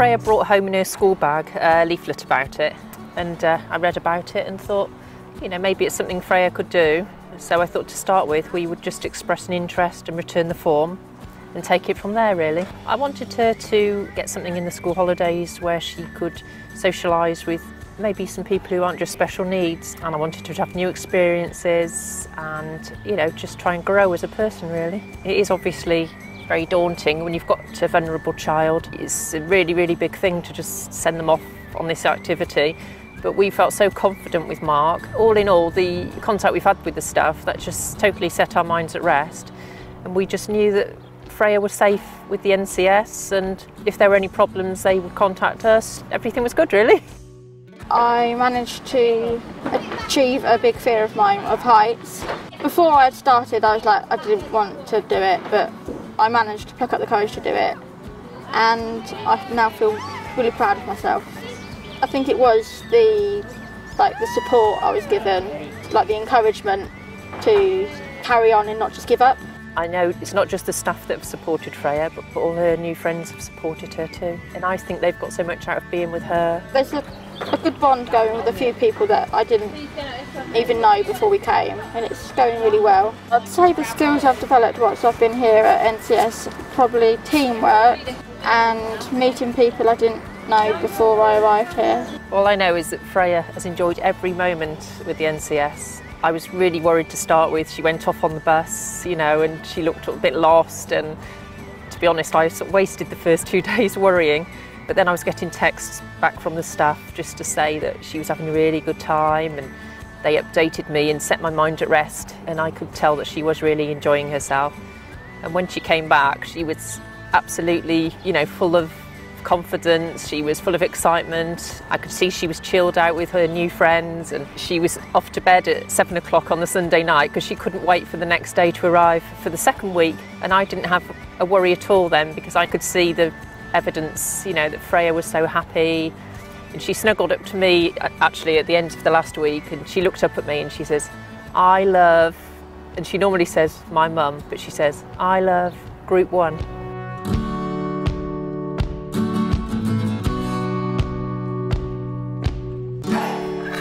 Freya brought home in her school bag a leaflet about it and uh, I read about it and thought, you know, maybe it's something Freya could do. So I thought to start with we would just express an interest and return the form and take it from there really. I wanted her to get something in the school holidays where she could socialise with maybe some people who aren't just special needs and I wanted her to have new experiences and you know just try and grow as a person really. It is obviously very daunting when you've got a vulnerable child. It's a really really big thing to just send them off on this activity but we felt so confident with Mark. All in all the contact we've had with the staff that just totally set our minds at rest and we just knew that Freya was safe with the NCS and if there were any problems they would contact us. Everything was good really. I managed to achieve a big fear of mine of heights. Before I had started, I was like, I didn't want to do it, but I managed to pluck up the courage to do it, and I now feel really proud of myself. I think it was the like the support I was given, like the encouragement to carry on and not just give up. I know it's not just the staff that have supported Freya, but all her new friends have supported her too. And I think they've got so much out of being with her. There's a a good bond going with a few people that I didn't even know before we came and it's going really well. I'd say the skills I've developed whilst I've been here at NCS probably teamwork and meeting people I didn't know before I arrived here. All I know is that Freya has enjoyed every moment with the NCS. I was really worried to start with. She went off on the bus, you know, and she looked a bit lost and to be honest I sort of wasted the first two days worrying. But then I was getting texts back from the staff just to say that she was having a really good time and they updated me and set my mind at rest and I could tell that she was really enjoying herself. And when she came back, she was absolutely, you know, full of confidence, she was full of excitement. I could see she was chilled out with her new friends and she was off to bed at seven o'clock on the Sunday night because she couldn't wait for the next day to arrive for the second week. And I didn't have a worry at all then because I could see the evidence, you know, that Freya was so happy. And she snuggled up to me uh, actually at the end of the last week and she looked up at me and she says, I love, and she normally says my mum, but she says, I love group one.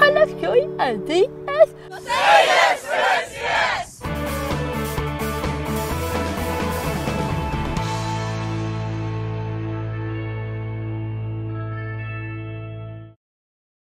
I love you, Andy.